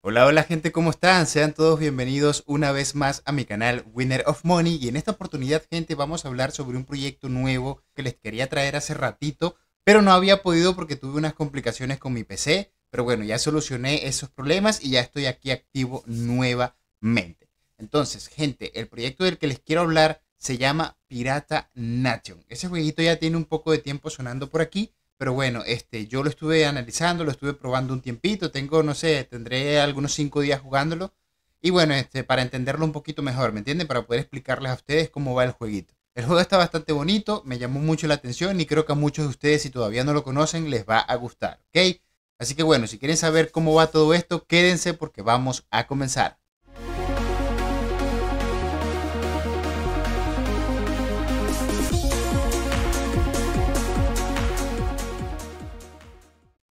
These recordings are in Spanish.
Hola, hola gente, ¿cómo están? Sean todos bienvenidos una vez más a mi canal Winner of Money y en esta oportunidad gente vamos a hablar sobre un proyecto nuevo que les quería traer hace ratito, pero no había podido porque tuve unas complicaciones con mi PC, pero bueno, ya solucioné esos problemas y ya estoy aquí activo nuevamente. Entonces, gente, el proyecto del que les quiero hablar se llama Pirata Nation. Ese jueguito ya tiene un poco de tiempo sonando por aquí pero bueno, este, yo lo estuve analizando, lo estuve probando un tiempito. Tengo, no sé, tendré algunos cinco días jugándolo. Y bueno, este, para entenderlo un poquito mejor, ¿me entienden? Para poder explicarles a ustedes cómo va el jueguito. El juego está bastante bonito, me llamó mucho la atención y creo que a muchos de ustedes, si todavía no lo conocen, les va a gustar, ¿ok? Así que bueno, si quieren saber cómo va todo esto, quédense porque vamos a comenzar.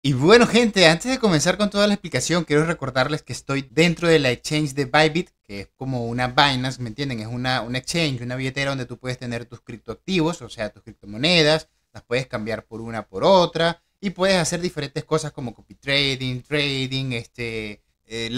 Y bueno, gente, antes de comenzar con toda la explicación, quiero recordarles que estoy dentro de la exchange de Bybit, que es como una Binance, ¿me entienden? Es una, una exchange, una billetera donde tú puedes tener tus criptoactivos, o sea, tus criptomonedas, las puedes cambiar por una por otra y puedes hacer diferentes cosas como copy trading, trading, este, eh,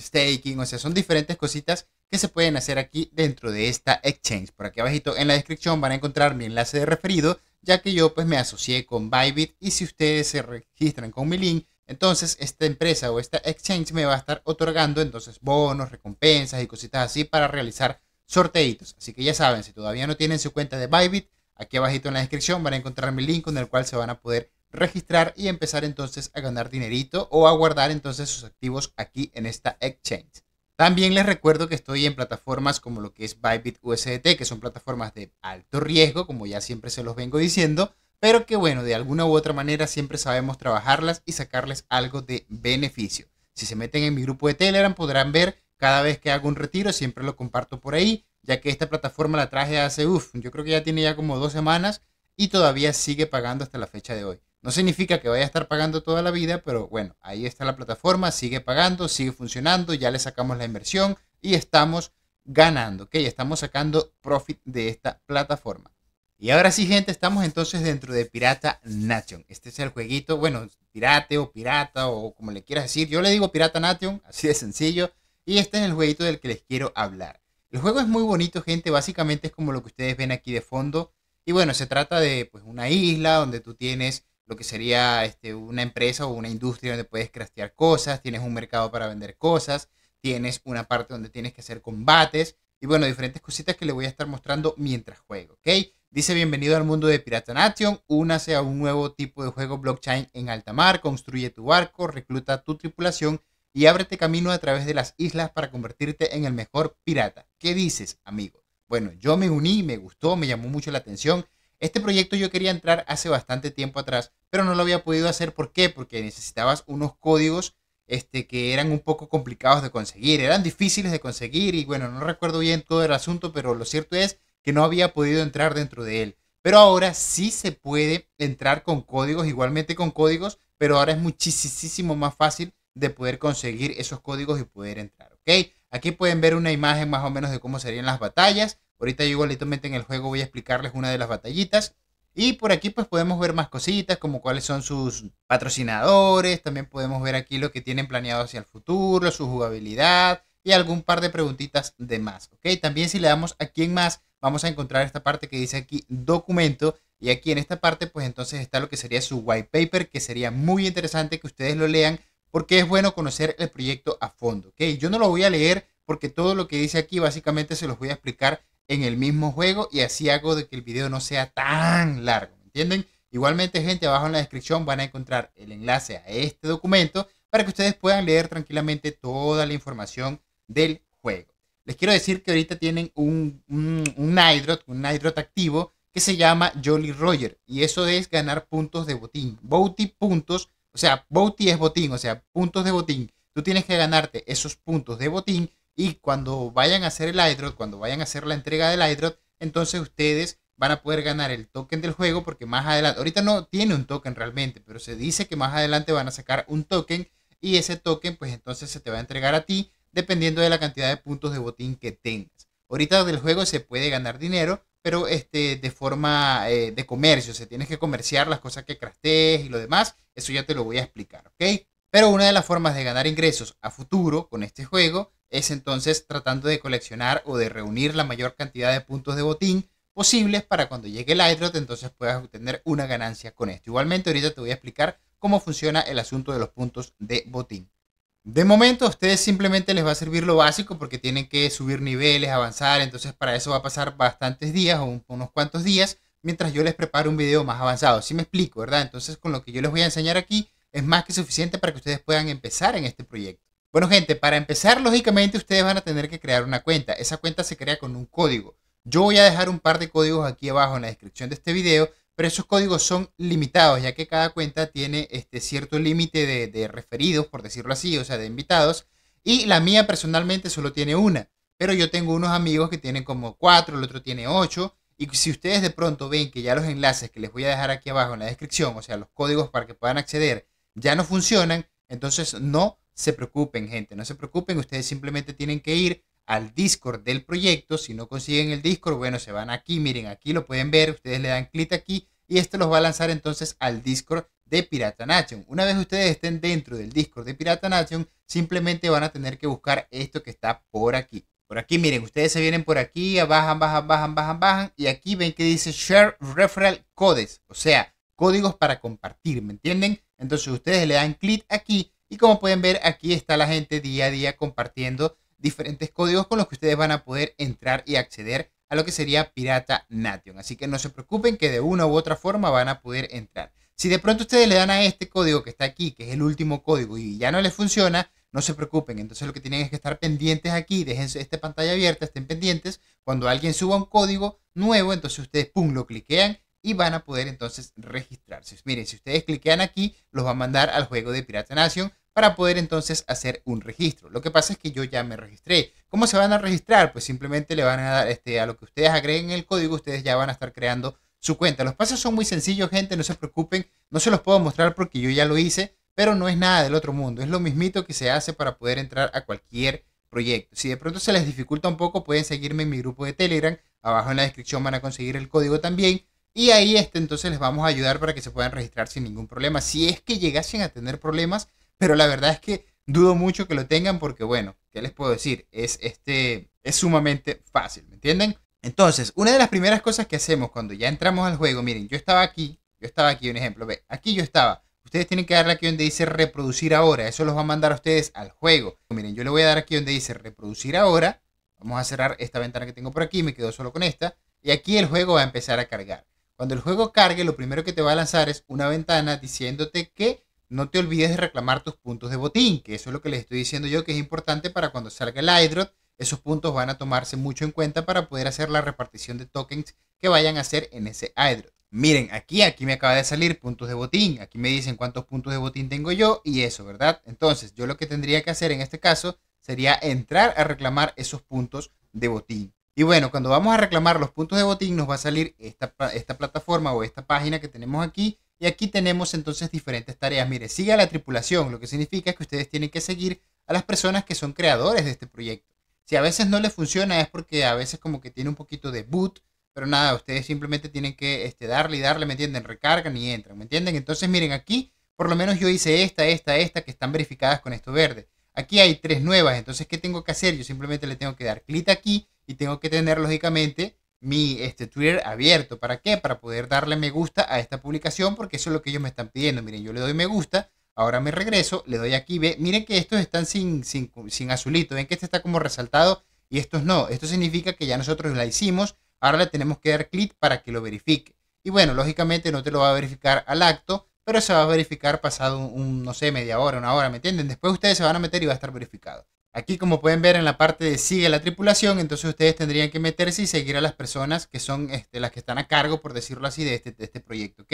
staking, o sea, son diferentes cositas que se pueden hacer aquí dentro de esta exchange. Por aquí abajito en la descripción van a encontrar mi enlace de referido ya que yo pues me asocié con Bybit y si ustedes se registran con mi link, entonces esta empresa o esta exchange me va a estar otorgando entonces bonos, recompensas y cositas así para realizar sorteitos. Así que ya saben, si todavía no tienen su cuenta de Bybit, aquí abajito en la descripción van a encontrar mi link con el cual se van a poder registrar y empezar entonces a ganar dinerito o a guardar entonces sus activos aquí en esta exchange. También les recuerdo que estoy en plataformas como lo que es Bybit USDT, que son plataformas de alto riesgo, como ya siempre se los vengo diciendo, pero que bueno, de alguna u otra manera siempre sabemos trabajarlas y sacarles algo de beneficio. Si se meten en mi grupo de Telegram podrán ver cada vez que hago un retiro, siempre lo comparto por ahí, ya que esta plataforma la traje hace, uff, yo creo que ya tiene ya como dos semanas y todavía sigue pagando hasta la fecha de hoy. No significa que vaya a estar pagando toda la vida, pero bueno, ahí está la plataforma, sigue pagando, sigue funcionando, ya le sacamos la inversión y estamos ganando, ¿ok? Estamos sacando profit de esta plataforma. Y ahora sí, gente, estamos entonces dentro de Pirata Nation. Este es el jueguito, bueno, pirate o pirata o como le quieras decir. Yo le digo Pirata Nation, así de sencillo. Y este es el jueguito del que les quiero hablar. El juego es muy bonito, gente. Básicamente es como lo que ustedes ven aquí de fondo. Y bueno, se trata de pues, una isla donde tú tienes lo que sería este, una empresa o una industria donde puedes craftear cosas, tienes un mercado para vender cosas, tienes una parte donde tienes que hacer combates y bueno, diferentes cositas que le voy a estar mostrando mientras juego, ¿ok? Dice bienvenido al mundo de Pirata Nation, únase a un nuevo tipo de juego blockchain en alta mar, construye tu barco, recluta tu tripulación y ábrete camino a través de las islas para convertirte en el mejor pirata. ¿Qué dices, amigo? Bueno, yo me uní, me gustó, me llamó mucho la atención este proyecto yo quería entrar hace bastante tiempo atrás, pero no lo había podido hacer. ¿Por qué? Porque necesitabas unos códigos este, que eran un poco complicados de conseguir, eran difíciles de conseguir y bueno, no recuerdo bien todo el asunto, pero lo cierto es que no había podido entrar dentro de él. Pero ahora sí se puede entrar con códigos, igualmente con códigos, pero ahora es muchísimo más fácil de poder conseguir esos códigos y poder entrar, ¿ok? Aquí pueden ver una imagen más o menos de cómo serían las batallas. Ahorita yo igualitamente en el juego voy a explicarles una de las batallitas. Y por aquí pues podemos ver más cositas como cuáles son sus patrocinadores. También podemos ver aquí lo que tienen planeado hacia el futuro, su jugabilidad y algún par de preguntitas de más. ¿ok? También si le damos aquí en más vamos a encontrar esta parte que dice aquí documento. Y aquí en esta parte pues entonces está lo que sería su white paper que sería muy interesante que ustedes lo lean porque es bueno conocer el proyecto a fondo. ¿ok? Yo no lo voy a leer porque todo lo que dice aquí básicamente se los voy a explicar en el mismo juego y así hago de que el video no sea tan largo, ¿me entienden? Igualmente, gente, abajo en la descripción van a encontrar el enlace a este documento para que ustedes puedan leer tranquilamente toda la información del juego. Les quiero decir que ahorita tienen un, un, un un activo que se llama Jolly Roger y eso es ganar puntos de botín. Bounty puntos, o sea, Bounty es botín, o sea, puntos de botín. Tú tienes que ganarte esos puntos de botín y cuando vayan a hacer el iDrop, cuando vayan a hacer la entrega del iDrop, entonces ustedes van a poder ganar el token del juego porque más adelante, ahorita no tiene un token realmente, pero se dice que más adelante van a sacar un token y ese token pues entonces se te va a entregar a ti dependiendo de la cantidad de puntos de botín que tengas. Ahorita del juego se puede ganar dinero, pero este, de forma eh, de comercio, se tienes que comerciar las cosas que craftees y lo demás, eso ya te lo voy a explicar, ¿ok? Pero una de las formas de ganar ingresos a futuro con este juego es entonces tratando de coleccionar o de reunir la mayor cantidad de puntos de botín posibles para cuando llegue el airdrop entonces puedas obtener una ganancia con esto. Igualmente ahorita te voy a explicar cómo funciona el asunto de los puntos de botín. De momento a ustedes simplemente les va a servir lo básico porque tienen que subir niveles, avanzar, entonces para eso va a pasar bastantes días o unos cuantos días mientras yo les preparo un video más avanzado. Si me explico, ¿verdad? Entonces con lo que yo les voy a enseñar aquí es más que suficiente para que ustedes puedan empezar en este proyecto. Bueno gente, para empezar lógicamente ustedes van a tener que crear una cuenta. Esa cuenta se crea con un código. Yo voy a dejar un par de códigos aquí abajo en la descripción de este video, pero esos códigos son limitados, ya que cada cuenta tiene este cierto límite de, referidos, por decirlo así, o sea, de invitados, y la mía personalmente solo tiene una, pero yo tengo unos amigos que tienen como cuatro, el otro tiene ocho, y si ustedes de pronto ven que ya los enlaces que les voy a dejar aquí abajo en la descripción, o sea, los códigos para que puedan acceder, ya no funcionan, entonces no se preocupen, gente, no se preocupen, ustedes simplemente tienen que ir al Discord del proyecto. Si no consiguen el Discord, bueno, se van aquí, miren, aquí lo pueden ver, ustedes le dan clic aquí y esto los va a lanzar entonces al Discord de Pirata Nation. Una vez ustedes estén dentro del Discord de Pirata Nation, simplemente van a tener que buscar esto que está por aquí. Por aquí, miren, ustedes se vienen por aquí, bajan, bajan, bajan, bajan, bajan, y aquí ven que dice Share Referral Codes, o sea, códigos para compartir, ¿me entienden? Entonces ustedes le dan clic aquí y como pueden ver, aquí está la gente día a día compartiendo diferentes códigos con los que ustedes van a poder entrar y acceder a lo que sería Pirata Nation. Así que no se preocupen que de una u otra forma van a poder entrar. Si de pronto ustedes le dan a este código que está aquí, que es el último código, y ya no les funciona, no se preocupen. Entonces lo que tienen es que estar pendientes aquí, dejen esta pantalla abierta, estén pendientes. Cuando alguien suba un código nuevo, entonces ustedes, pum, lo cliquean y van a poder entonces registrarse. Miren, si ustedes cliquean aquí, los va a mandar al juego de Pirata Nation para poder entonces hacer un registro. Lo que pasa es que yo ya me registré. ¿Cómo se van a registrar? Pues simplemente le van a dar este, a lo que ustedes agreguen el código, ustedes ya van a estar creando su cuenta. Los pasos son muy sencillos, gente, no se preocupen. No se los puedo mostrar porque yo ya lo hice, pero no es nada del otro mundo. Es lo mismito que se hace para poder entrar a cualquier proyecto. Si de pronto se les dificulta un poco, pueden seguirme en mi grupo de Telegram. Abajo en la descripción van a conseguir el código también. Y ahí este, entonces les vamos a ayudar para que se puedan registrar sin ningún problema. Si es que llegasen a tener problemas, pero la verdad es que dudo mucho que lo tengan porque, bueno, ¿qué les puedo decir? Es, este, es sumamente fácil, ¿me entienden? Entonces, una de las primeras cosas que hacemos cuando ya entramos al juego, miren, yo estaba aquí, yo estaba aquí, un ejemplo, ve, aquí yo estaba. Ustedes tienen que darle aquí donde dice reproducir ahora, eso los va a mandar a ustedes al juego. Miren, yo le voy a dar aquí donde dice reproducir ahora. Vamos a cerrar esta ventana que tengo por aquí, me quedo solo con esta. Y aquí el juego va a empezar a cargar. Cuando el juego cargue, lo primero que te va a lanzar es una ventana diciéndote que no te olvides de reclamar tus puntos de botín, que eso es lo que les estoy diciendo yo, que es importante para cuando salga el iDrop, esos puntos van a tomarse mucho en cuenta para poder hacer la repartición de tokens que vayan a hacer en ese iDrop. Miren, aquí, aquí me acaba de salir puntos de botín, aquí me dicen cuántos puntos de botín tengo yo y eso, ¿verdad? Entonces, yo lo que tendría que hacer en este caso sería entrar a reclamar esos puntos de botín. Y bueno, cuando vamos a reclamar los puntos de botín, nos va a salir esta, esta plataforma o esta página que tenemos aquí y aquí tenemos entonces diferentes tareas. Mire, sigue a la tripulación, lo que significa que ustedes tienen que seguir a las personas que son creadores de este proyecto. Si a veces no les funciona es porque a veces como que tiene un poquito de boot, pero nada, ustedes simplemente tienen que este, darle y darle, ¿me entienden? Recargan y entran, ¿me entienden? Entonces miren aquí, por lo menos yo hice esta, esta, esta, que están verificadas con esto verde. Aquí hay tres nuevas, entonces ¿qué tengo que hacer? Yo simplemente le tengo que dar clic aquí y tengo que tener lógicamente mi este, Twitter abierto. ¿Para qué? Para poder darle me gusta a esta publicación porque eso es lo que ellos me están pidiendo. Miren, yo le doy me gusta, ahora me regreso, le doy aquí, ve, miren que estos están sin, sin, sin azulito, ven que este está como resaltado y estos no. Esto significa que ya nosotros la hicimos, ahora le tenemos que dar clic para que lo verifique. Y bueno, lógicamente no te lo va a verificar al acto, pero se va a verificar pasado un, no sé, media hora, una hora, ¿me entienden? Después ustedes se van a meter y va a estar verificado. Aquí como pueden ver en la parte de sigue la tripulación, entonces ustedes tendrían que meterse y seguir a las personas que son este, las que están a cargo, por decirlo así, de este, de este proyecto.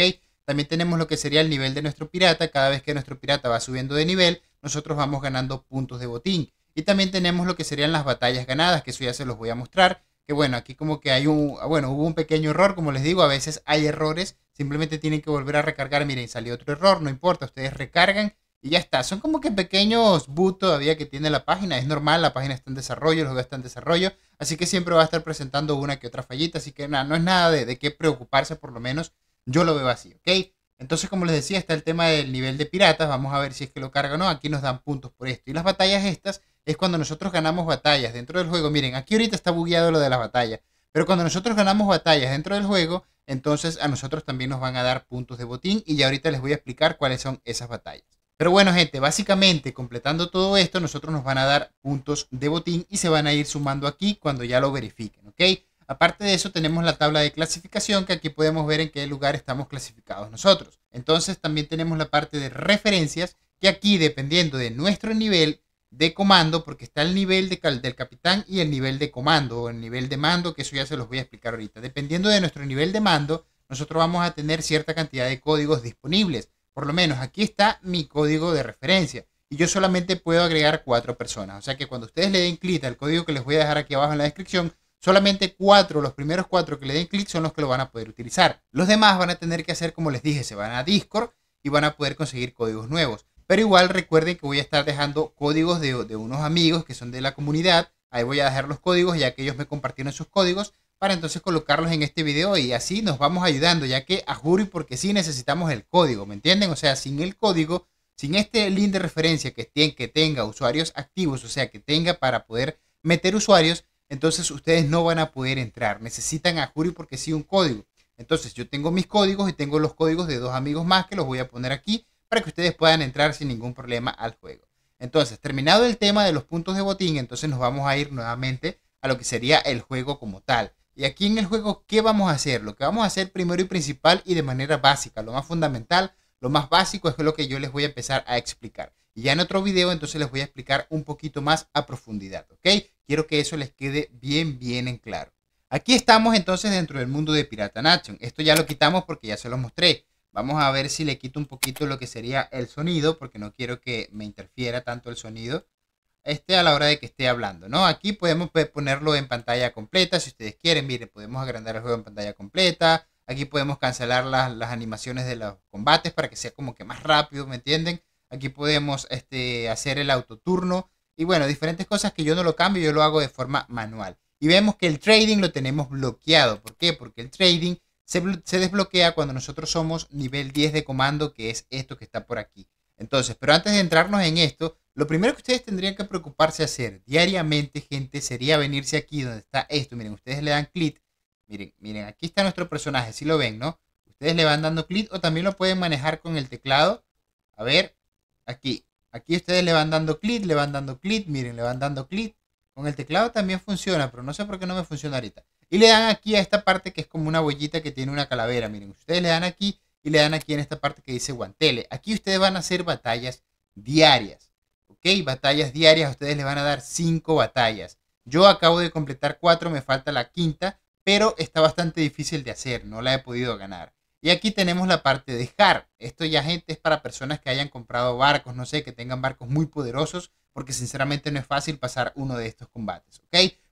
También tenemos lo que sería el nivel de nuestro pirata. Cada vez que nuestro pirata va subiendo de nivel, nosotros vamos ganando puntos de botín. Y también tenemos lo que serían las batallas ganadas, que eso ya se los voy a mostrar. Que bueno, aquí como que hay un, bueno, hubo un pequeño error, como les digo, a veces hay errores, simplemente tienen que volver a recargar. Miren, salió otro error, no importa, ustedes recargan y ya está. Son como que pequeños boots todavía que tiene la página. Es normal, la página está en desarrollo, el juego está en desarrollo. Así que siempre va a estar presentando una que otra fallita. Así que nada, no es nada de, de qué preocuparse, por lo menos yo lo veo así, ¿ok? Entonces, como les decía, está el tema del nivel de piratas. Vamos a ver si es que lo carga o no. Aquí nos dan puntos por esto. Y las batallas estas es cuando nosotros ganamos batallas dentro del juego. Miren, aquí ahorita está bugueado lo de las batallas. Pero cuando nosotros ganamos batallas dentro del juego, entonces a nosotros también nos van a dar puntos de botín. Y ya ahorita les voy a explicar cuáles son esas batallas. Pero bueno, gente, básicamente completando todo esto, nosotros nos van a dar puntos de botín y se van a ir sumando aquí cuando ya lo verifiquen, ¿ok? Aparte de eso, tenemos la tabla de clasificación que aquí podemos ver en qué lugar estamos clasificados nosotros. Entonces, también tenemos la parte de referencias que aquí, dependiendo de nuestro nivel de comando, porque está el nivel de, del capitán y el nivel de comando o el nivel de mando, que eso ya se los voy a explicar ahorita. Dependiendo de nuestro nivel de mando, nosotros vamos a tener cierta cantidad de códigos disponibles. Por lo menos aquí está mi código de referencia. Y yo solamente puedo agregar cuatro personas. O sea que cuando ustedes le den clic al código que les voy a dejar aquí abajo en la descripción, solamente cuatro, los primeros cuatro que le den clic son los que lo van a poder utilizar. Los demás van a tener que hacer como les dije, se van a Discord y van a poder conseguir códigos nuevos. Pero igual recuerden que voy a estar dejando códigos de, de unos amigos que son de la comunidad. Ahí voy a dejar los códigos ya que ellos me compartieron sus códigos para entonces colocarlos en este video y así nos vamos ayudando, ya que a juro y porque sí necesitamos el código, ¿me entienden? O sea, sin el código, sin este link de referencia que, que tenga usuarios activos, o sea, que tenga para poder meter usuarios, entonces ustedes no van a poder entrar. Necesitan a juro y porque sí un código. Entonces yo tengo mis códigos y tengo los códigos de dos amigos más que los voy a poner aquí para que ustedes puedan entrar sin ningún problema al juego. Entonces, terminado el tema de los puntos de botín, entonces nos vamos a ir nuevamente a lo que sería el juego como tal. Y aquí en el juego, ¿qué vamos a hacer? Lo que vamos a hacer primero y principal y de manera básica, lo más fundamental, lo más básico es lo que yo les voy a empezar a explicar. Y ya en otro video entonces les voy a explicar un poquito más a profundidad, ¿ok? Quiero que eso les quede bien, bien en claro. Aquí estamos entonces dentro del mundo de Pirata Nation. Esto ya lo quitamos porque ya se lo mostré. Vamos a ver si le quito un poquito lo que sería el sonido, porque no quiero que me interfiera tanto el sonido este, a la hora de que esté hablando, ¿no? Aquí podemos ponerlo en pantalla completa, si ustedes quieren, miren, podemos agrandar el juego en pantalla completa, aquí podemos cancelar las, las animaciones de los combates para que sea como que más rápido, ¿me entienden? Aquí podemos este, hacer el autoturno y bueno, diferentes cosas que yo no lo cambio, yo lo hago de forma manual. Y vemos que el trading lo tenemos bloqueado. ¿Por qué? Porque el trading se, se desbloquea cuando nosotros somos nivel 10 de comando, que es esto que está por aquí. Entonces, pero antes de entrarnos en esto, lo primero que ustedes tendrían que preocuparse hacer diariamente, gente, sería venirse aquí donde está esto. Miren, ustedes le dan clic. Miren, miren, aquí está nuestro personaje, si lo ven, ¿no? Ustedes le van dando clic o también lo pueden manejar con el teclado. A ver, aquí. Aquí ustedes le van dando clic, le van dando clic, miren, le van dando clic. Con el teclado también funciona, pero no sé por qué no me funciona ahorita. Y le dan aquí a esta parte que es como una huellita que tiene una calavera. Miren, ustedes le dan aquí y le dan aquí en esta parte que dice guantele. Aquí ustedes van a hacer batallas diarias. ¿Ok? Batallas diarias, ustedes le van a dar cinco batallas. Yo acabo de completar cuatro, me falta la quinta, pero está bastante difícil de hacer, no la he podido ganar. Y aquí tenemos la parte de JAR. Esto ya, gente, es para personas que hayan comprado barcos, no sé, que tengan barcos muy poderosos, porque sinceramente no es fácil pasar uno de estos combates.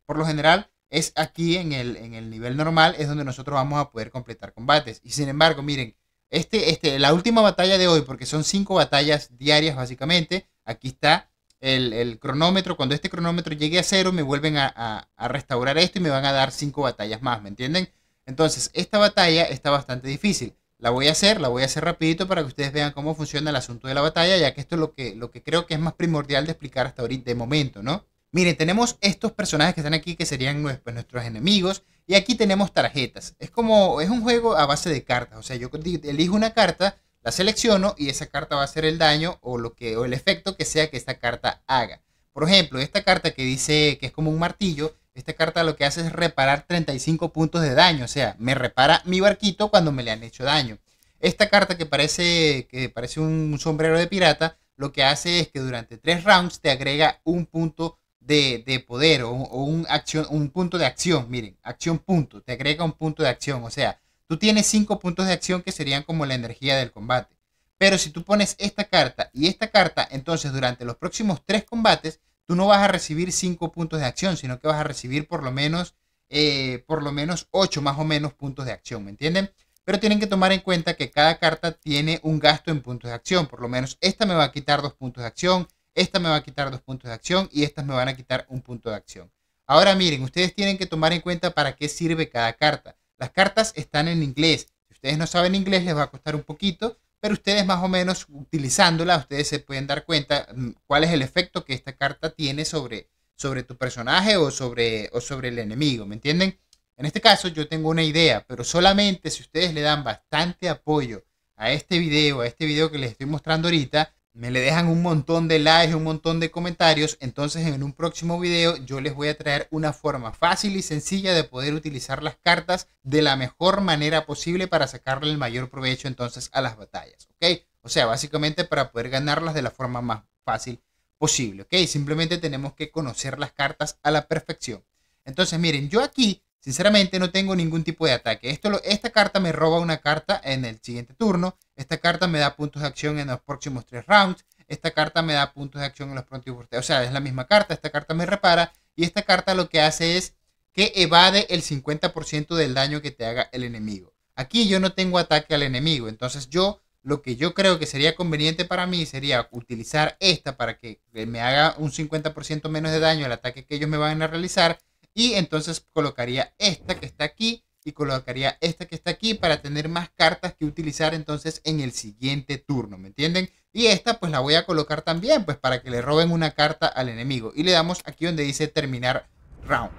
Por lo general, es aquí en el, en el nivel normal, es donde nosotros vamos a poder completar combates. Y sin embargo, miren, este, este, la última batalla de hoy, porque son cinco batallas diarias básicamente, aquí está el, cronómetro. Cuando este cronómetro llegue a cero, me vuelven a, restaurar esto y me van a dar cinco batallas más, ¿me entienden? Entonces, esta batalla está bastante difícil. La voy a hacer, la voy a hacer rapidito para que ustedes vean cómo funciona el asunto de la batalla, ya que esto es lo que, lo que creo que es más primordial de explicar hasta ahorita de momento, ¿no? Miren, tenemos estos personajes que están aquí que serían pues, nuestros enemigos. Y aquí tenemos tarjetas. Es como, es un juego a base de cartas. O sea, yo elijo una carta, la selecciono y esa carta va a hacer el daño o, lo que, o el efecto que sea que esta carta haga. Por ejemplo, esta carta que dice que es como un martillo, esta carta lo que hace es reparar 35 puntos de daño. O sea, me repara mi barquito cuando me le han hecho daño. Esta carta que parece, que parece un sombrero de pirata, lo que hace es que durante tres rounds te agrega un punto de, poder o, un, acción, un punto de acción. Miren, acción punto, te agrega un punto de acción. O sea, tú tienes cinco puntos de acción que serían como la energía del combate. Pero si tú pones esta carta y esta carta, entonces durante los próximos tres combates, tú no vas a recibir cinco puntos de acción, sino que vas a recibir por lo menos, eh, por lo menos ocho más o menos puntos de acción, ¿me entienden? Pero tienen que tomar en cuenta que cada carta tiene un gasto en puntos de acción. Por lo menos esta me va a quitar dos puntos de acción, esta me va a quitar dos puntos de acción y estas me van a quitar un punto de acción. Ahora miren, ustedes tienen que tomar en cuenta para qué sirve cada carta. Las cartas están en inglés. Si ustedes no saben inglés les va a costar un poquito, pero ustedes más o menos utilizándola, ustedes se pueden dar cuenta mm, cuál es el efecto que esta carta tiene sobre, sobre tu personaje o sobre, o sobre el enemigo, ¿me entienden? En este caso yo tengo una idea, pero solamente si ustedes le dan bastante apoyo a este video, a este video que les estoy mostrando ahorita, me le dejan un montón de likes, un montón de comentarios, entonces en un próximo video yo les voy a traer una forma fácil y sencilla de poder utilizar las cartas de la mejor manera posible para sacarle el mayor provecho entonces a las batallas, ¿ok? O sea, básicamente para poder ganarlas de la forma más fácil posible, ¿ok? Simplemente tenemos que conocer las cartas a la perfección. Entonces, miren, yo aquí Sinceramente no tengo ningún tipo de ataque. Esto esta carta me roba una carta en el siguiente turno. Esta carta me da puntos de acción en los próximos tres rounds. Esta carta me da puntos de acción en los próximos O sea, es la misma carta. Esta carta me repara. Y esta carta lo que hace es que evade el 50% del daño que te haga el enemigo. Aquí yo no tengo ataque al enemigo. Entonces yo lo que yo creo que sería conveniente para mí sería utilizar esta para que me haga un 50% menos de daño al ataque que ellos me van a realizar y entonces colocaría esta que está aquí y colocaría esta que está aquí para tener más cartas que utilizar entonces en el siguiente turno, ¿me entienden? Y esta pues la voy a colocar también pues para que le roben una carta al enemigo y le damos aquí donde dice terminar round.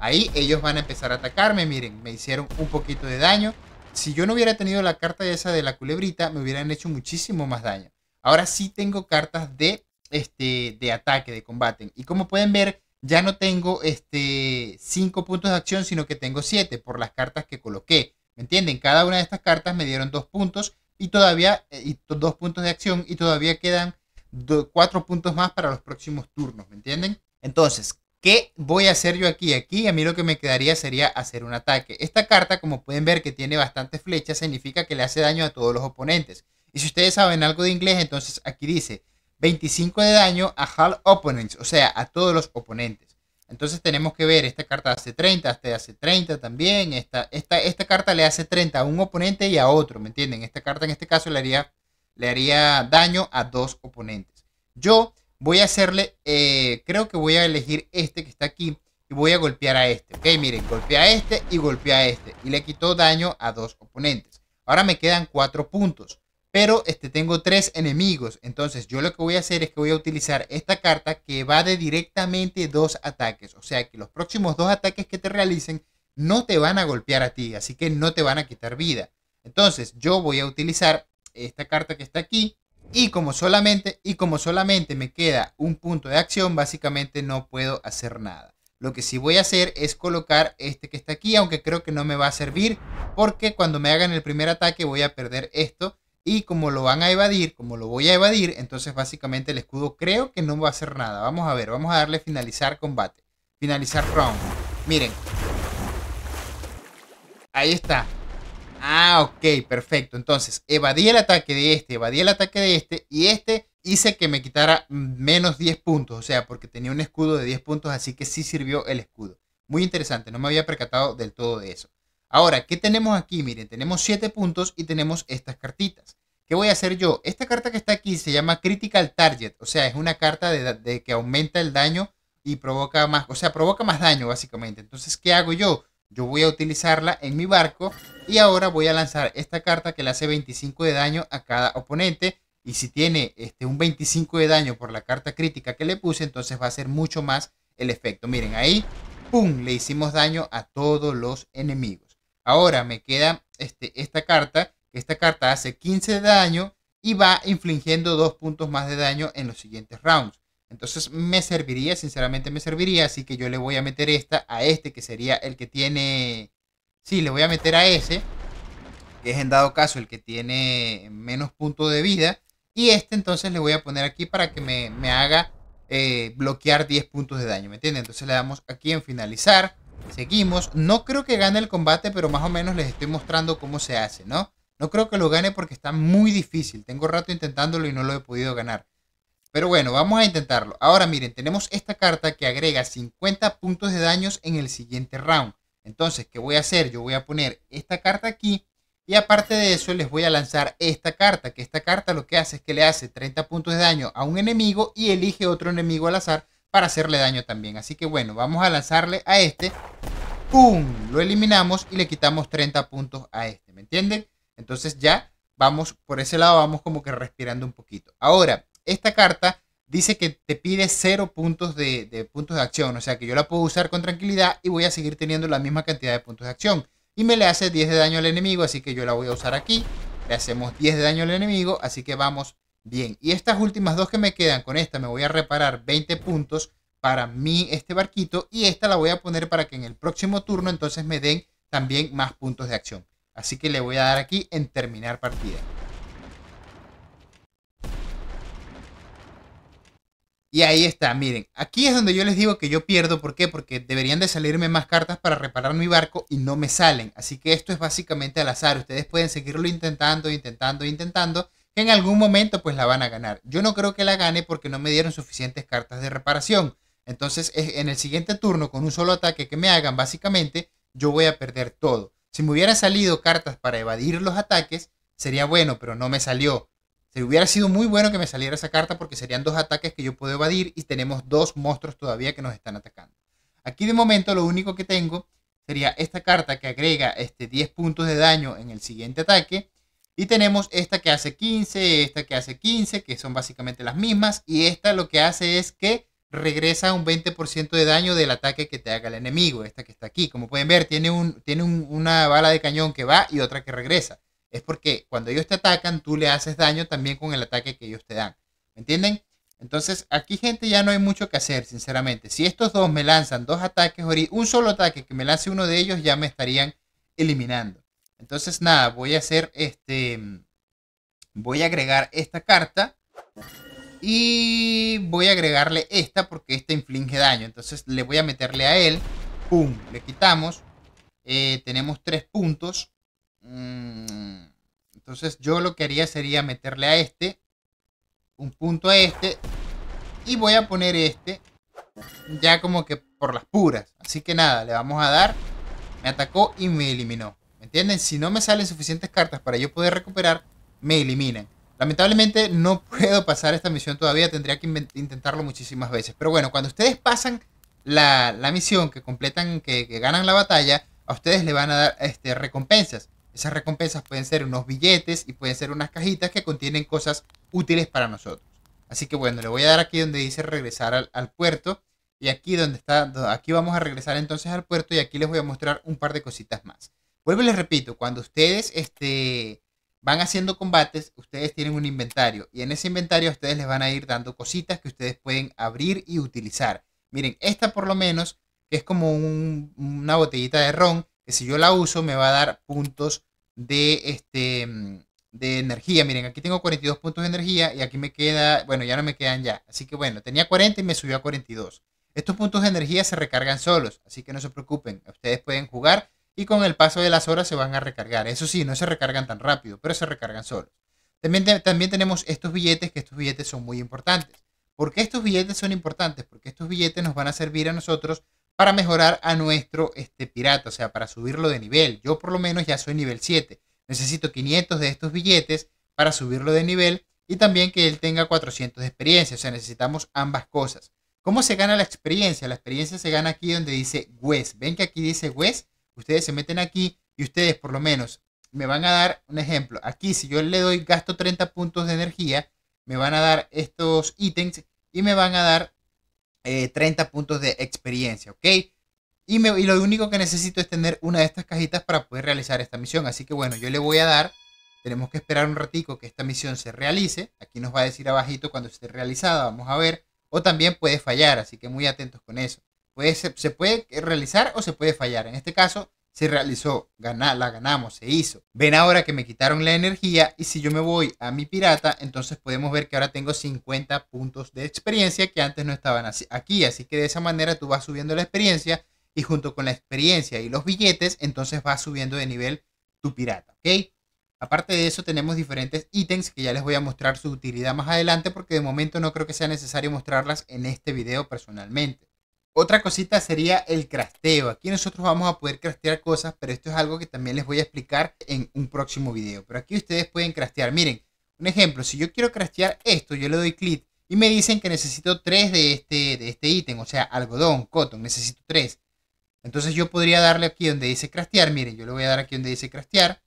Ahí ellos van a empezar a atacarme, miren, me hicieron un poquito de daño. Si yo no hubiera tenido la carta esa de la culebrita, me hubieran hecho muchísimo más daño. Ahora sí tengo cartas de, este, de ataque, de combate. Y como pueden ver, ya no tengo este 5 puntos de acción, sino que tengo 7 por las cartas que coloqué. ¿Me entienden? Cada una de estas cartas me dieron 2 puntos y todavía, eh, 2 puntos de acción y todavía quedan 4 puntos más para los próximos turnos. ¿Me entienden? Entonces, ¿qué voy a hacer yo aquí? Aquí a mí lo que me quedaría sería hacer un ataque. Esta carta, como pueden ver que tiene bastantes flechas, significa que le hace daño a todos los oponentes. Y si ustedes saben algo de inglés, entonces aquí dice 25 de daño a all opponents, o sea, a todos los oponentes. Entonces tenemos que ver, esta carta hace 30, esta hace 30 también, esta, esta, esta carta le hace 30 a un oponente y a otro, ¿me entienden? Esta carta en este caso le haría, le haría daño a dos oponentes. Yo voy a hacerle, eh, creo que voy a elegir este que está aquí y voy a golpear a este, ¿ok? Miren, golpea a este y golpea a este y le quitó daño a dos oponentes. Ahora me quedan cuatro puntos. Pero este, tengo tres enemigos. Entonces yo lo que voy a hacer es que voy a utilizar esta carta que va de directamente dos ataques. O sea que los próximos dos ataques que te realicen no te van a golpear a ti. Así que no te van a quitar vida. Entonces yo voy a utilizar esta carta que está aquí. Y como solamente, y como solamente me queda un punto de acción, básicamente no puedo hacer nada. Lo que sí voy a hacer es colocar este que está aquí, aunque creo que no me va a servir, porque cuando me hagan el primer ataque voy a perder esto y como lo van a evadir, como lo voy a evadir, entonces básicamente el escudo creo que no va a hacer nada. Vamos a ver, vamos a darle finalizar combate. Finalizar round. Miren. Ahí está. Ah, ok, perfecto. Entonces, evadí el ataque de este, evadí el ataque de este y este hice que me quitara menos 10 puntos. O sea, porque tenía un escudo de 10 puntos, así que sí sirvió el escudo. Muy interesante, no me había percatado del todo de eso. Ahora, ¿qué tenemos aquí? Miren, tenemos 7 puntos y tenemos estas cartitas. ¿Qué voy a hacer yo? Esta carta que está aquí se llama Critical Target, o sea, es una carta de, que aumenta el daño y provoca más, o sea, provoca más daño básicamente. Entonces, ¿qué hago yo? Yo voy a utilizarla en mi barco y ahora voy a lanzar esta carta que le hace 25 de daño a cada oponente. Y si tiene este, un 25 de daño por la carta crítica que le puse, entonces va a ser mucho más el efecto. Miren, ahí, ¡pum! Le hicimos daño a todos los enemigos. Ahora me queda este, esta carta. Esta carta hace 15 de daño y va infligiendo dos puntos más de daño en los siguientes rounds. Entonces me serviría, sinceramente me serviría. Así que yo le voy a meter esta a este que sería el que tiene... Sí, le voy a meter a ese. Que es en dado caso el que tiene menos puntos de vida. Y este entonces le voy a poner aquí para que me, haga eh, bloquear 10 puntos de daño. ¿Me entienden? Entonces le damos aquí en finalizar. Seguimos. No creo que gane el combate, pero más o menos les estoy mostrando cómo se hace, ¿no? No creo que lo gane porque está muy difícil. Tengo rato intentándolo y no lo he podido ganar. Pero bueno, vamos a intentarlo. Ahora miren, tenemos esta carta que agrega 50 puntos de daños en el siguiente round. Entonces, ¿qué voy a hacer? Yo voy a poner esta carta aquí. Y aparte de eso, les voy a lanzar esta carta. Que esta carta lo que hace es que le hace 30 puntos de daño a un enemigo y elige otro enemigo al azar para hacerle daño también. Así que bueno, vamos a lanzarle a este. ¡Pum! Lo eliminamos y le quitamos 30 puntos a este. ¿Me entienden? Entonces ya vamos, por ese lado vamos como que respirando un poquito. Ahora, esta carta dice que te pide cero puntos de, de, puntos de acción. O sea que yo la puedo usar con tranquilidad y voy a seguir teniendo la misma cantidad de puntos de acción. Y me le hace 10 de daño al enemigo, así que yo la voy a usar aquí. Le hacemos 10 de daño al enemigo, así que vamos bien. Y estas últimas dos que me quedan, con esta me voy a reparar 20 puntos para mí este barquito. Y esta la voy a poner para que en el próximo turno entonces me den también más puntos de acción. Así que le voy a dar aquí en terminar partida. Y ahí está, miren, aquí es donde yo les digo que yo pierdo, ¿por qué? Porque deberían de salirme más cartas para reparar mi barco y no me salen. Así que esto es básicamente al azar, ustedes pueden seguirlo intentando, intentando, intentando, en algún momento pues la van a ganar. Yo no creo que la gane porque no me dieron suficientes cartas de reparación. Entonces en el siguiente turno con un solo ataque que me hagan, básicamente yo voy a perder todo. Si me hubieran salido cartas para evadir los ataques, sería bueno, pero no me salió. Se hubiera sido muy bueno que me saliera esa carta porque serían dos ataques que yo puedo evadir y tenemos dos monstruos todavía que nos están atacando. Aquí de momento lo único que tengo sería esta carta que agrega este 10 puntos de daño en el siguiente ataque. Y tenemos esta que hace 15, esta que hace 15, que son básicamente las mismas. Y esta lo que hace es que regresa un 20% de daño del ataque que te haga el enemigo. Esta que está aquí. Como pueden ver, tiene, un, tiene una bala de cañón que va y otra que regresa es porque cuando ellos te atacan, tú le haces daño también con el ataque que ellos te dan. ¿Me entienden? Entonces, aquí, gente, ya no hay mucho que hacer, sinceramente. Si estos dos me lanzan dos ataques, un solo ataque que me lance uno de ellos, ya me estarían eliminando. Entonces, nada, voy a hacer este. Voy a agregar esta carta. Y voy a agregarle esta porque esta inflige daño. Entonces, le voy a meterle a él. ¡Pum! Le quitamos. Eh, tenemos tres puntos. Mm, entonces yo lo que haría sería meterle a este un punto a este y voy a poner este ya como que por las puras. Así que nada, le vamos a dar. Me atacó y me eliminó. ¿Me entienden? Si no me salen suficientes cartas para yo poder recuperar, me eliminan. Lamentablemente no puedo pasar esta misión todavía, tendría que intentarlo muchísimas veces. Pero bueno, cuando ustedes pasan la, misión, que completan, que, ganan la batalla, a ustedes le van a dar este, recompensas. Esas recompensas pueden ser unos billetes y pueden ser unas cajitas que contienen cosas útiles para nosotros. Así que bueno, le voy a dar aquí donde dice regresar al, puerto. Y aquí donde está, aquí vamos a regresar entonces al puerto y aquí les voy a mostrar un par de cositas más. Vuelvo y les repito, cuando ustedes este, van haciendo combates, ustedes tienen un inventario y en ese inventario ustedes les van a ir dando cositas que ustedes pueden abrir y utilizar. Miren, esta por lo menos, es como una botellita de ron, que si yo la uso me va a dar puntos de, este, de energía. Miren, aquí tengo 42 puntos de energía y aquí me queda, bueno, ya no me quedan ya. Así que bueno, tenía 40 y me subió a 42. Estos puntos de energía se recargan solos, así que no se preocupen. Ustedes pueden jugar y con el paso de las horas se van a recargar. Eso sí, no se recargan tan rápido, pero se recargan solos. También, también tenemos estos billetes, que estos billetes son muy importantes. ¿Por qué estos billetes son importantes? Porque estos billetes nos van a servir a nosotros para mejorar a nuestro este, pirata, o sea, para subirlo de nivel. Yo por lo menos ya soy nivel 7. Necesito 500 de estos billetes para subirlo de nivel y también que él tenga 400 de experiencia. O sea, necesitamos ambas cosas. ¿Cómo se gana la experiencia? La experiencia se gana aquí donde dice WES. Ven que aquí dice WES. Ustedes se meten aquí y ustedes por lo menos me van a dar un ejemplo. Aquí si yo le doy gasto 30 puntos de energía, me van a dar estos ítems y me van a dar 30 eh, puntos de experiencia, ¿ok? Y, me, y lo único que necesito es tener una de estas cajitas para poder realizar esta misión. Así que bueno, yo le voy a dar, tenemos que esperar un ratico que esta misión se realice. Aquí nos va a decir abajito cuando esté realizada, vamos a ver. O también puede fallar, así que muy atentos con eso. Puede, se puede realizar o se puede fallar. En este caso, se realizó, ganar, la ganamos, se hizo. Ven ahora que me quitaron la energía y si yo me voy a mi pirata, entonces podemos ver que ahora tengo 50 puntos de experiencia que antes no estaban aquí. Así que de esa manera tú vas subiendo la experiencia y junto con la experiencia y los billetes, entonces vas subiendo de nivel tu pirata, ¿ok? Aparte de eso tenemos diferentes ítems que ya les voy a mostrar su utilidad más adelante porque de momento no creo que sea necesario mostrarlas en este video personalmente. Otra cosita sería el crasteo. Aquí nosotros vamos a poder crastear cosas, pero esto es algo que también les voy a explicar en un próximo video. Pero aquí ustedes pueden crastear. Miren, un ejemplo, si yo quiero crastear esto, yo le doy clic y me dicen que necesito tres de este, de este ítem, o sea, algodón, cotton, necesito tres. Entonces yo podría darle aquí donde dice craftear, miren, yo le voy a dar aquí donde dice craftear.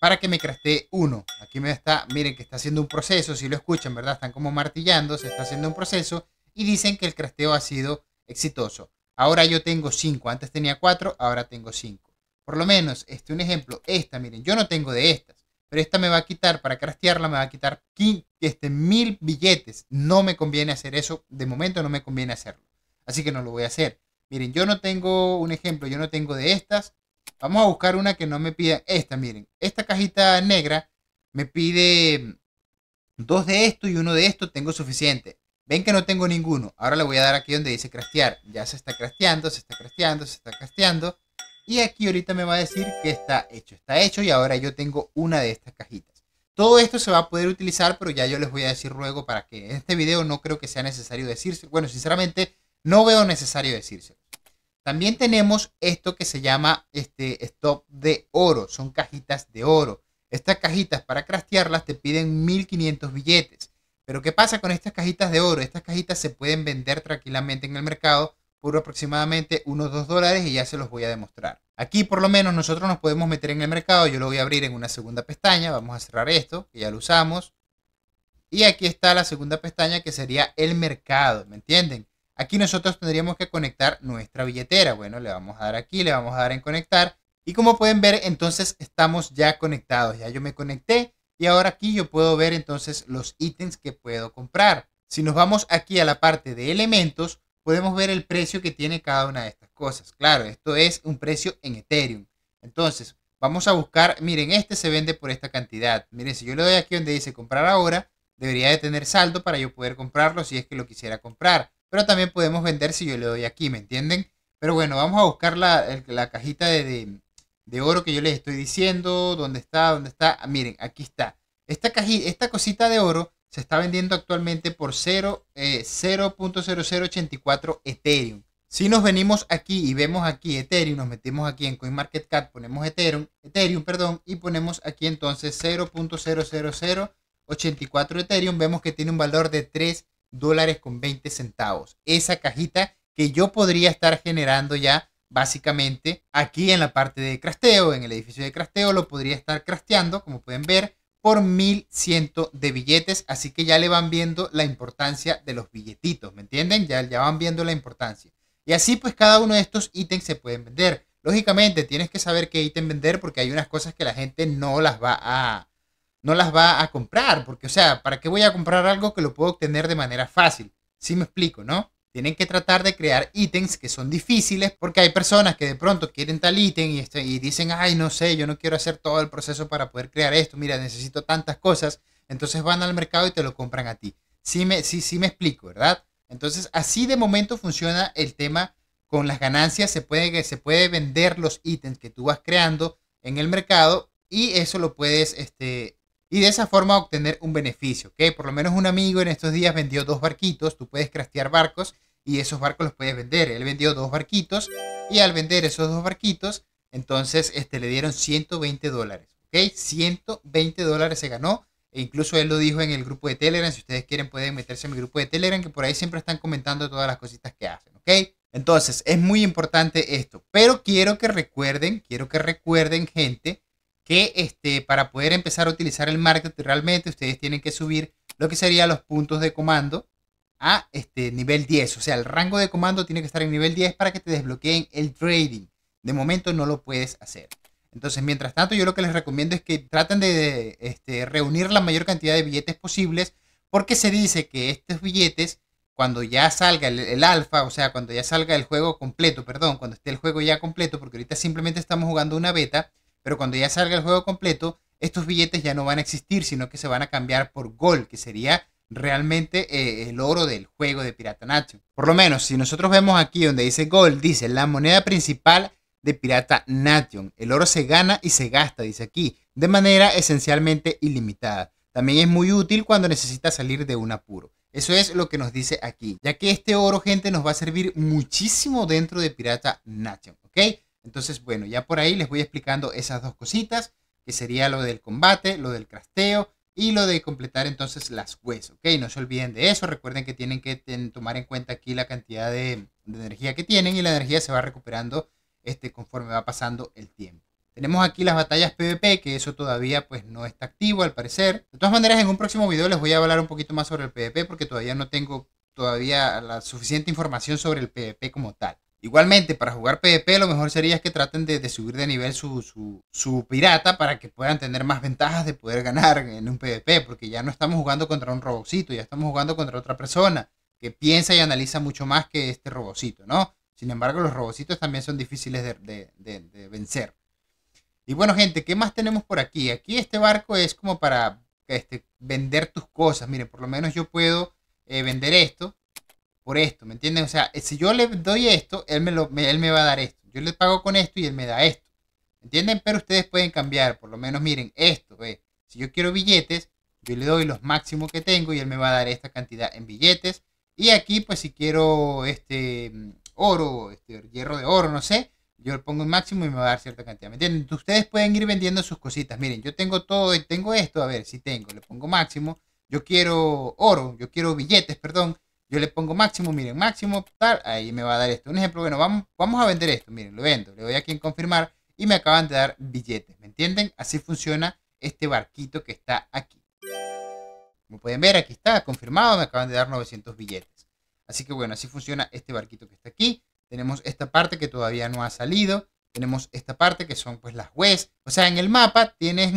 para que me crastee uno. Aquí me está, miren que está haciendo un proceso, si lo escuchan, ¿verdad? Están como martillando, se está haciendo un proceso y dicen que el crasteo ha sido exitoso. Ahora yo tengo 5, antes tenía 4, ahora tengo 5. Por lo menos, este un ejemplo, esta, miren, yo no tengo de estas, pero esta me va a quitar, para crastearla me va a quitar este, mil billetes. No me conviene hacer eso, de momento no me conviene hacerlo. Así que no lo voy a hacer. Miren, yo no tengo un ejemplo, yo no tengo de estas. Vamos a buscar una que no me pida esta, miren. Esta cajita negra me pide dos de esto y uno de esto, tengo suficiente. Ven que no tengo ninguno. Ahora le voy a dar aquí donde dice craftear. Ya se está crafteando, se está crafteando, se está crafteando. Y aquí ahorita me va a decir que está hecho. Está hecho y ahora yo tengo una de estas cajitas. Todo esto se va a poder utilizar, pero ya yo les voy a decir luego para que en este video no creo que sea necesario decirse. Bueno, sinceramente no veo necesario decirse. También tenemos esto que se llama este stop de oro. Son cajitas de oro. Estas cajitas para craftearlas te piden 1500 billetes. Pero ¿qué pasa con estas cajitas de oro? Estas cajitas se pueden vender tranquilamente en el mercado por aproximadamente unos 2 dólares y ya se los voy a demostrar. Aquí por lo menos nosotros nos podemos meter en el mercado. Yo lo voy a abrir en una segunda pestaña. Vamos a cerrar esto, que ya lo usamos. Y aquí está la segunda pestaña que sería el mercado, ¿me entienden? Aquí nosotros tendríamos que conectar nuestra billetera. Bueno, le vamos a dar aquí, le vamos a dar en conectar. Y como pueden ver, entonces estamos ya conectados. Ya yo me conecté y ahora aquí yo puedo ver entonces los ítems que puedo comprar. Si nos vamos aquí a la parte de elementos, podemos ver el precio que tiene cada una de estas cosas. Claro, esto es un precio en Ethereum. Entonces, vamos a buscar, miren, este se vende por esta cantidad. Miren, si yo le doy aquí donde dice comprar ahora, debería de tener saldo para yo poder comprarlo si es que lo quisiera comprar. Pero también podemos vender si yo le doy aquí, ¿me entienden? Pero bueno, vamos a buscar la, la cajita de, de oro que yo les estoy diciendo. ¿Dónde está? ¿Dónde está? Ah, miren, aquí está. Esta, cajita, esta cosita de oro se está vendiendo actualmente por 0.0084 eh, Ethereum. Si nos venimos aquí y vemos aquí Ethereum, nos metemos aquí en CoinMarketCap, ponemos Ethereum, Ethereum, perdón, y ponemos aquí entonces 0.00084 Ethereum, vemos que tiene un valor de 3 dólares con 20 centavos. Esa cajita que yo podría estar generando ya Básicamente, aquí en la parte de crasteo, en el edificio de crasteo, lo podría estar crasteando, como pueden ver, por 1100 de billetes. Así que ya le van viendo la importancia de los billetitos, ¿me entienden? Ya, ya van viendo la importancia. Y así, pues, cada uno de estos ítems se pueden vender. Lógicamente, tienes que saber qué ítem vender porque hay unas cosas que la gente no las va a no las va a comprar, porque o sea, ¿para qué voy a comprar algo que lo puedo obtener de manera fácil? Sí me explico, ¿no? Tienen que tratar de crear ítems que son difíciles porque hay personas que de pronto quieren tal ítem y, este, y dicen, ay, no sé, yo no quiero hacer todo el proceso para poder crear esto, mira, necesito tantas cosas, entonces van al mercado y te lo compran a ti. Sí me, sí, sí me explico, ¿verdad? Entonces, así de momento funciona el tema con las ganancias, se puede, se puede vender los ítems que tú vas creando en el mercado y eso lo puedes este, y de esa forma obtener un beneficio. ¿ok? Por lo menos un amigo en estos días vendió dos barquitos, tú puedes craftear barcos y esos barcos los puedes vender. Él vendió dos barquitos y al vender esos dos barquitos, entonces este, le dieron 120 dólares. ¿Ok? 120 dólares se ganó. E incluso él lo dijo en el grupo de Telegram. Si ustedes quieren pueden meterse en mi grupo de Telegram, que por ahí siempre están comentando todas las cositas que hacen. ¿Ok? Entonces, es muy importante esto. Pero quiero que recuerden, quiero que recuerden, gente, que este, para poder empezar a utilizar el marketing realmente ustedes tienen que subir lo que serían los puntos de comando a este nivel 10. O sea, el rango de comando tiene que estar en nivel 10 para que te desbloqueen el trading. De momento no lo puedes hacer. Entonces, mientras tanto, yo lo que les recomiendo es que traten de este, reunir la mayor cantidad de billetes posibles, porque se dice que estos billetes, cuando ya salga el, el alfa, o sea, cuando ya salga el juego completo, perdón, cuando esté el juego ya completo, porque ahorita simplemente estamos jugando una beta, pero cuando ya salga el juego completo, estos billetes ya no van a existir, sino que se van a cambiar por Gold, que sería realmente eh, el oro del juego de Pirata Nation. Por lo menos, si nosotros vemos aquí donde dice Gold, dice la moneda principal de Pirata Nation. El oro se gana y se gasta, dice aquí, de manera esencialmente ilimitada. También es muy útil cuando necesita salir de un apuro. Eso es lo que nos dice aquí, ya que este oro, gente, nos va a servir muchísimo dentro de Pirata Nation, ¿ok? Entonces, bueno, ya por ahí les voy explicando esas dos cositas, que sería lo del combate, lo del crasteo y lo de completar entonces las quests, ¿ok? No se olviden de eso, recuerden que tienen que tomar en cuenta aquí la cantidad de, energía que tienen y la energía se va recuperando este, conforme va pasando el tiempo. Tenemos aquí las batallas PvP, que eso todavía pues no está activo al parecer. De todas maneras, en un próximo video les voy a hablar un poquito más sobre el PvP porque todavía no tengo todavía la suficiente información sobre el PvP como tal. Igualmente, para jugar PvP lo mejor sería que traten de, subir de nivel su, su, pirata para que puedan tener más ventajas de poder ganar en un PvP, porque ya no estamos jugando contra un robocito, ya estamos jugando contra otra persona que piensa y analiza mucho más que este robocito, ¿no? Sin embargo, los robocitos también son difíciles de, de vencer. Y bueno, gente, ¿qué más tenemos por aquí? Aquí este barco es como para este, vender tus cosas. Miren, por lo menos yo puedo eh, vender esto por esto, ¿me entienden? O sea, si yo le doy esto, él me, lo, él me va a dar esto. Yo le pago con esto y él me da esto. ¿Me entienden? Pero ustedes pueden cambiar, por lo menos miren esto. ¿ve? Si yo quiero billetes, yo le doy los máximos que tengo y él me va a dar esta cantidad en billetes. Y aquí, pues si quiero este oro, este hierro de oro, no sé, yo le pongo el máximo y me va a dar cierta cantidad. ¿Me entienden? Ustedes pueden ir vendiendo sus cositas. Miren, yo tengo todo tengo esto. A ver, si tengo, le pongo máximo. Yo quiero oro, yo quiero billetes, perdón. Yo le pongo máximo, miren, máximo, tal, ahí me va a dar esto. Un ejemplo, bueno, vamos, vamos a vender esto, miren, lo vendo. Le doy aquí en confirmar y me acaban de dar billetes, ¿me entienden? Así funciona este barquito que está aquí. Como pueden ver, aquí está confirmado, me acaban de dar 900 billetes. Así que bueno, así funciona este barquito que está aquí. Tenemos esta parte que todavía no ha salido. Tenemos esta parte que son pues las webs. O sea, en el mapa tienes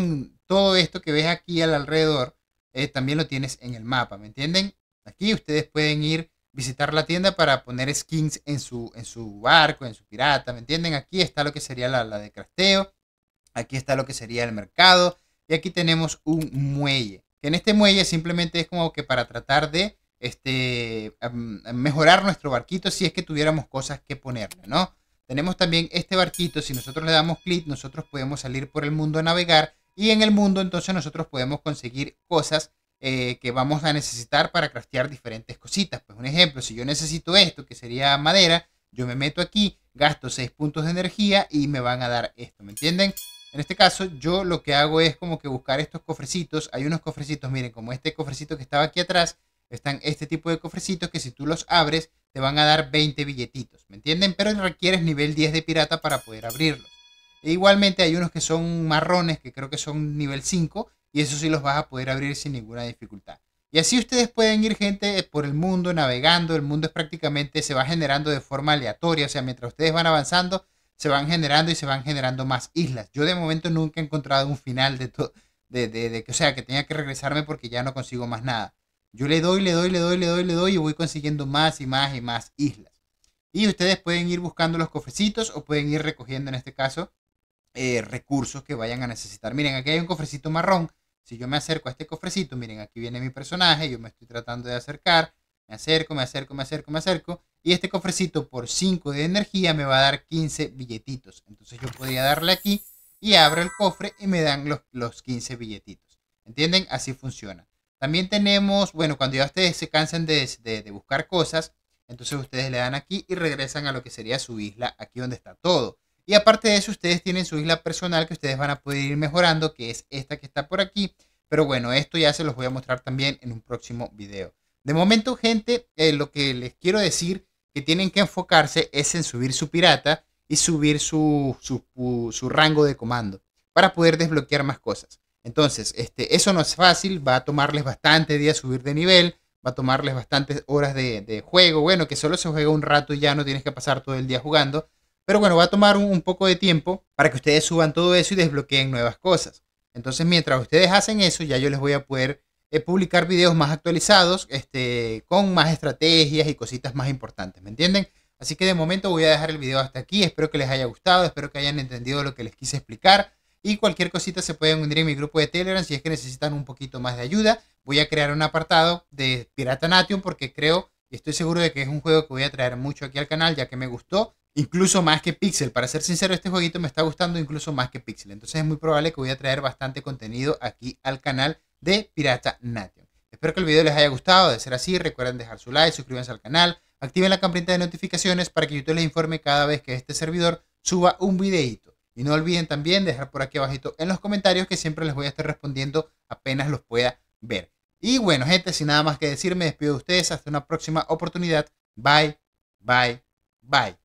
todo esto que ves aquí al alrededor. Eh, también lo tienes en el mapa, ¿me entienden? Aquí ustedes pueden ir visitar la tienda para poner skins en su, en su barco, en su pirata, ¿me entienden? Aquí está lo que sería la, la de crasteo. Aquí está lo que sería el mercado. Y aquí tenemos un muelle. Que en este muelle simplemente es como que para tratar de este, mejorar nuestro barquito si es que tuviéramos cosas que ponerle, ¿no? Tenemos también este barquito, si nosotros le damos clic, nosotros podemos salir por el mundo a navegar y en el mundo entonces nosotros podemos conseguir cosas eh, que vamos a necesitar para craftear diferentes cositas. Pues un ejemplo, si yo necesito esto, que sería madera, yo me meto aquí, gasto 6 puntos de energía y me van a dar esto, ¿me entienden? En este caso, yo lo que hago es como que buscar estos cofrecitos. Hay unos cofrecitos, miren, como este cofrecito que estaba aquí atrás, están este tipo de cofrecitos que si tú los abres te van a dar 20 billetitos, ¿me entienden? Pero requieres nivel 10 de pirata para poder abrirlos. E igualmente hay unos que son marrones, que creo que son nivel 5, y eso sí los vas a poder abrir sin ninguna dificultad. Y así ustedes pueden ir gente por el mundo navegando, el mundo es prácticamente, se va generando de forma aleatoria, o sea, mientras ustedes van avanzando, se van generando y se van generando más islas. Yo de momento nunca he encontrado un final de todo, de, de, o sea, que tenga que regresarme porque ya no consigo más nada. Yo le doy, le doy, le doy, le doy, le doy y voy consiguiendo más y más y más islas. Y ustedes pueden ir buscando los cofrecitos o pueden ir recogiendo en este caso eh, recursos que vayan a necesitar. Miren, aquí hay un cofrecito marrón. Si yo me acerco a este cofrecito, miren, aquí viene mi personaje, yo me estoy tratando de acercar, me acerco, me acerco, me acerco, me acerco, y este cofrecito por 5 de energía me va a dar 15 billetitos. Entonces yo podría darle aquí y abro el cofre y me dan los, los 15 billetitos. ¿Entienden? Así funciona. También tenemos, bueno, cuando ya ustedes se cansan de, de, buscar cosas, entonces ustedes le dan aquí y regresan a lo que sería su isla, aquí donde está todo. Y aparte de eso, ustedes tienen su isla personal que ustedes van a poder ir mejorando, que es esta que está por aquí. Pero bueno, esto ya se los voy a mostrar también en un próximo video. De momento, gente, eh, lo que les quiero decir que tienen que enfocarse es en subir su pirata y subir su, su, rango de comando para poder desbloquear más cosas. Entonces, este, eso no es fácil, va a tomarles bastante días subir de nivel, va a tomarles bastantes horas de, juego. Bueno, que solo se juega un rato y ya no tienes que pasar todo el día jugando. Pero bueno, va a tomar un, poco de tiempo para que ustedes suban todo eso y desbloqueen nuevas cosas. Entonces, mientras ustedes hacen eso, ya yo les voy a poder eh, publicar videos más actualizados, este, con más estrategias y cositas más importantes, ¿me entienden? Así que de momento voy a dejar el video hasta aquí. Espero que les haya gustado, espero que hayan entendido lo que les quise explicar. Y cualquier cosita se pueden unir en mi grupo de Telegram si es que necesitan un poquito más de ayuda. Voy a crear un apartado de Pirata Nation porque creo y estoy seguro de que es un juego que voy a traer mucho aquí al canal ya que me gustó incluso más que Pixel. Para ser sincero, este jueguito me está gustando incluso más que Pixel. Entonces es muy probable que voy a traer bastante contenido aquí al canal de Pirata Nation. Espero que el video les haya gustado. De ser así, recuerden dejar su like, suscríbanse al canal, activen la campanita de notificaciones para que YouTube les informe cada vez que este servidor suba un videito. Y no olviden también dejar por aquí abajito en los comentarios que siempre les voy a estar respondiendo apenas los pueda ver. Y bueno, gente, sin nada más que decir, me despido de ustedes. Hasta una próxima oportunidad. Bye, bye, bye.